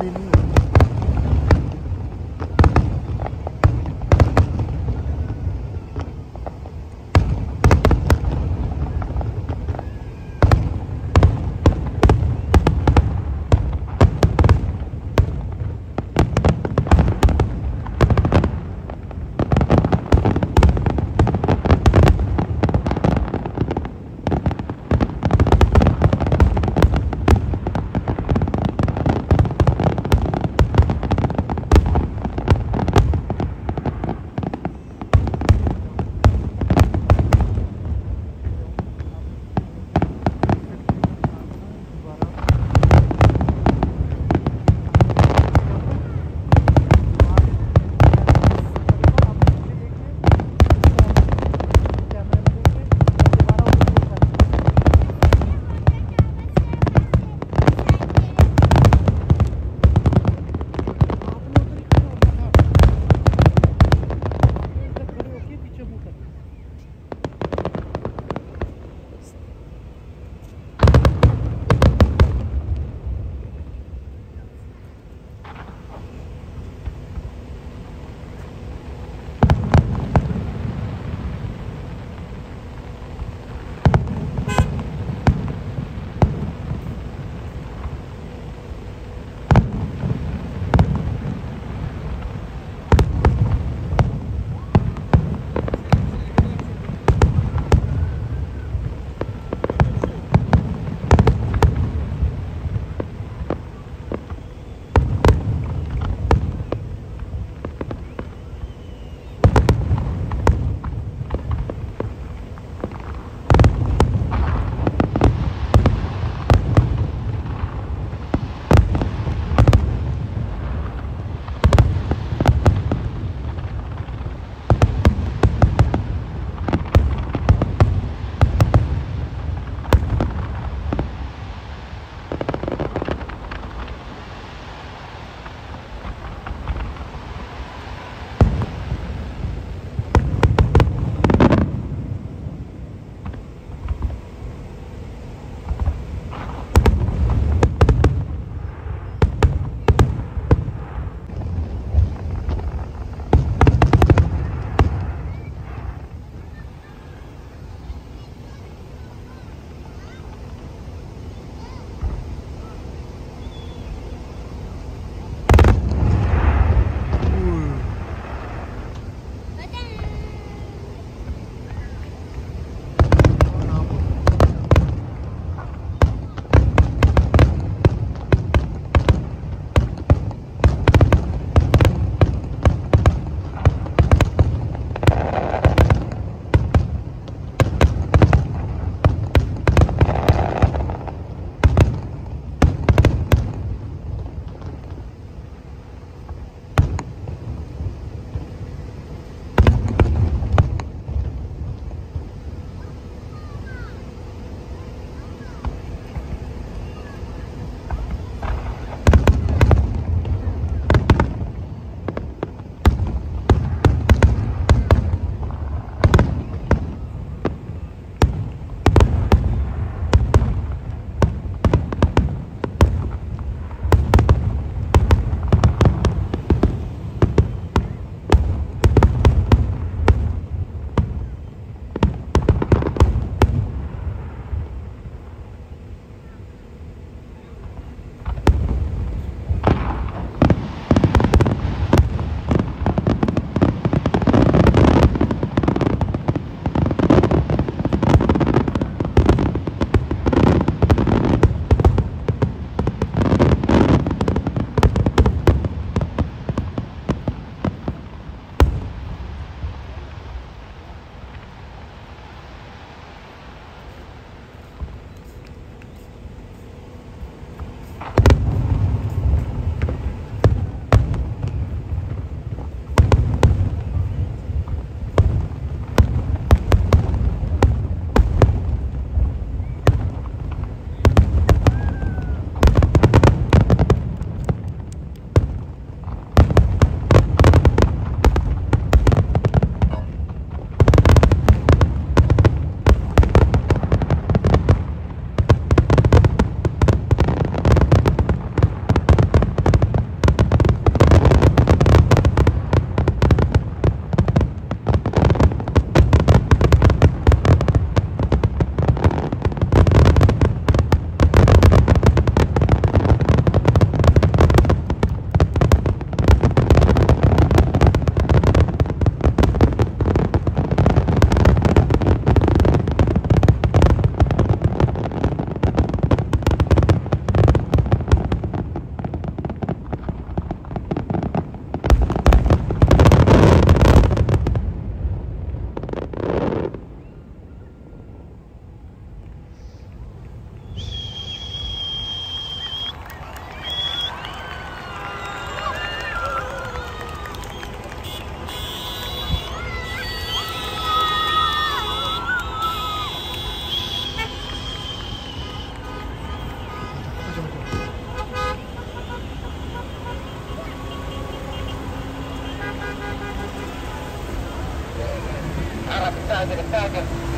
been over the target.